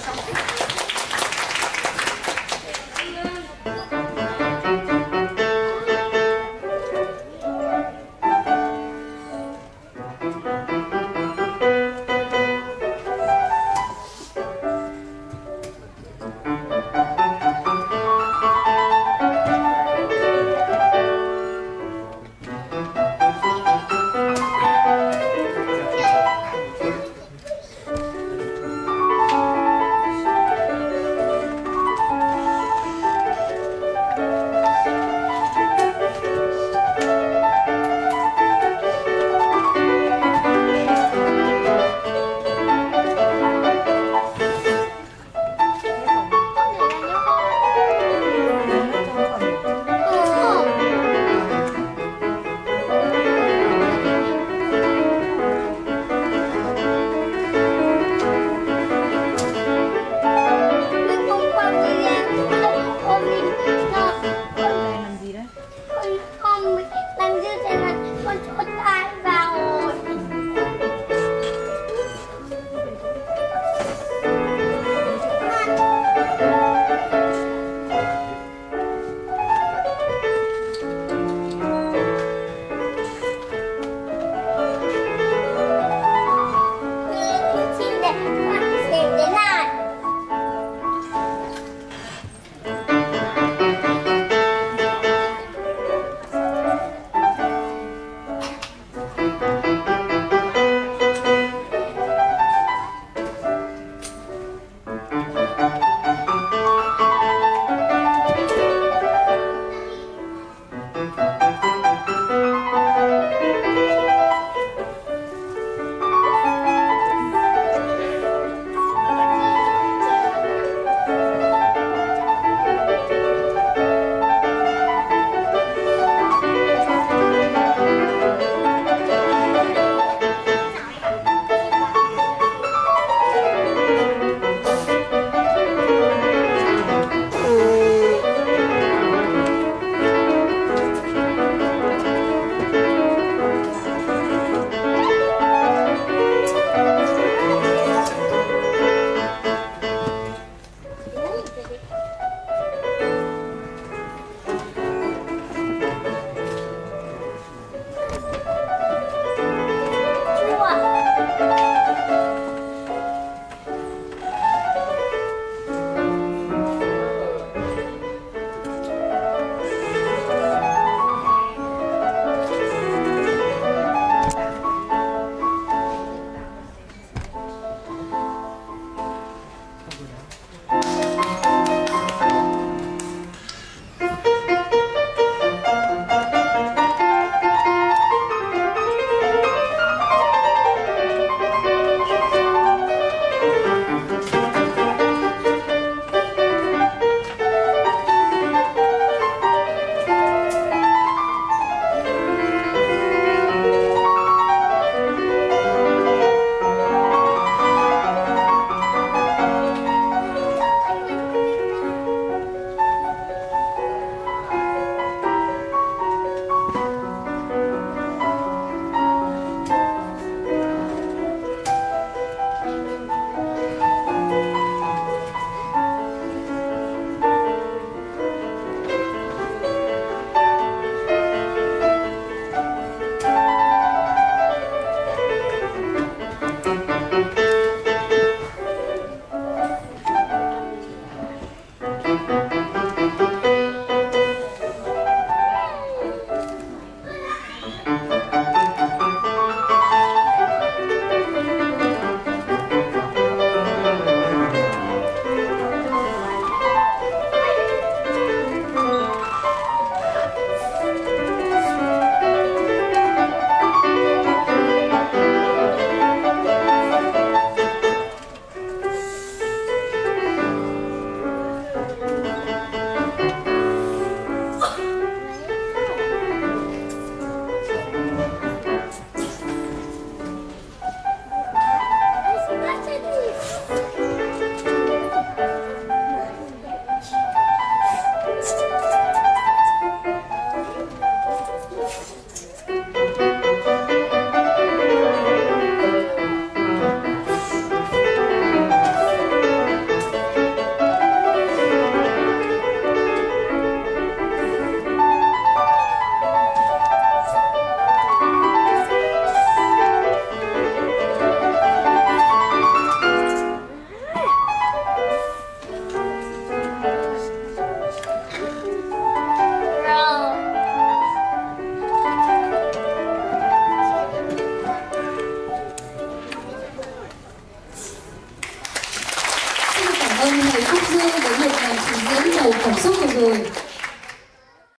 something. được sự diễn đầy cảm xúc vừa người.